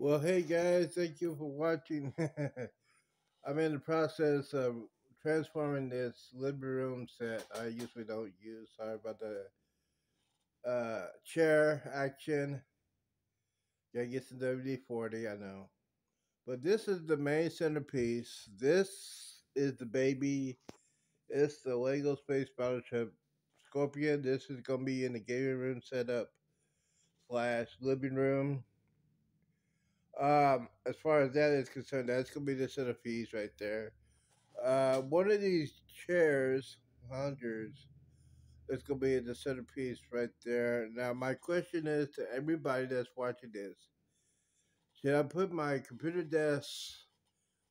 Well, hey guys, thank you for watching. I'm in the process of transforming this living room set I usually don't use. Sorry about the uh, chair action. Gotta get some WD-40, I know. But this is the main centerpiece. This is the baby. It's the Lego Space Battleship Scorpion. This is gonna be in the gaming room setup slash living room. Um, as far as that is concerned, that's gonna be the centerpiece right there. Uh, one of these chairs, hundreds, is gonna be the centerpiece right there. Now, my question is to everybody that's watching this: Should I put my computer desk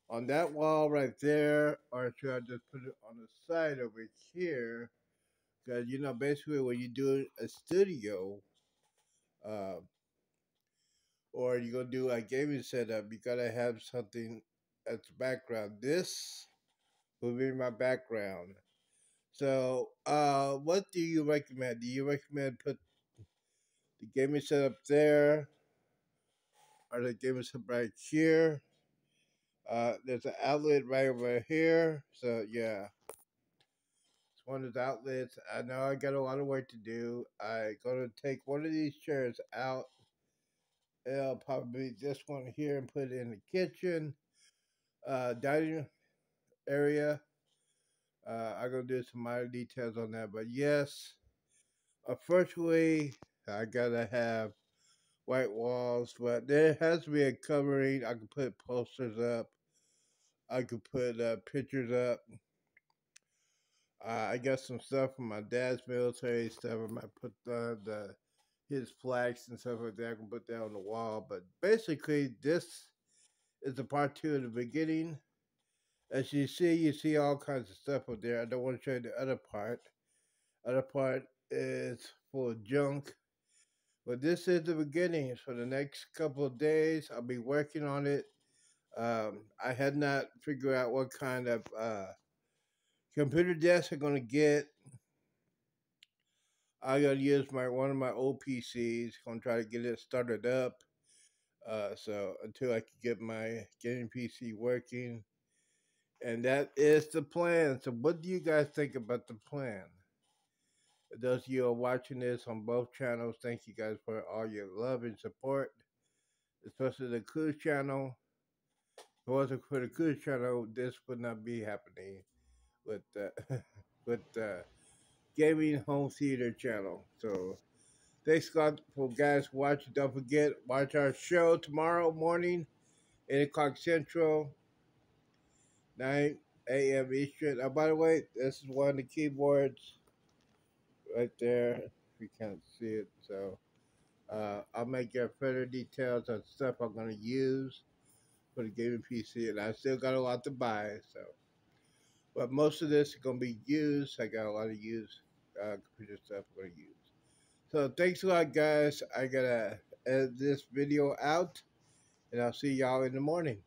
on that wall right there, or should I just put it on the side over here? Because you know, basically, when you do a studio, uh, or you're gonna do a gaming setup, you gotta have something as background. This will be my background. So, uh, what do you recommend? Do you recommend put the gaming setup there, or the gaming setup right here? Uh, there's an outlet right over here. So yeah, it's one of the outlets. I know I got a lot of work to do. I gonna take one of these chairs out I'll probably just this one here and put it in the kitchen, uh, dining area. Uh, I'm gonna do some minor details on that, but yes, unfortunately, I gotta have white walls, but there has to be a covering. I can put posters up. I could put uh, pictures up. Uh, I got some stuff from my dad's military stuff. I might put the, the his flags and stuff like that. I can put that on the wall. But basically, this is the part two of the beginning. As you see, you see all kinds of stuff up there. I don't want to show you the other part. Other part is full of junk. But this is the beginning. For the next couple of days, I'll be working on it. Um, I had not figured out what kind of uh, computer desk I'm going to get I gotta use my one of my old PCs. Gonna try to get it started up. Uh, so until I can get my gaming PC working, and that is the plan. So, what do you guys think about the plan? Those of you are watching this on both channels, thank you guys for all your love and support, especially the Cruise channel. If it wasn't for the Cruise channel, this would not be happening with uh, with uh, Gaming Home Theater channel. So thanks God for guys watching. Don't forget, watch our show tomorrow morning, 8 o'clock Central, 9 a.m. Eastern. Oh, by the way, this is one of the keyboards right there. If You can't see it, so uh, I'll make you further details on stuff I'm going to use for the gaming PC, and I still got a lot to buy, so. But most of this is going to be used. I got a lot of used uh, computer stuff I'm going to use. So thanks a lot, guys. I got to edit this video out, and I'll see y'all in the morning.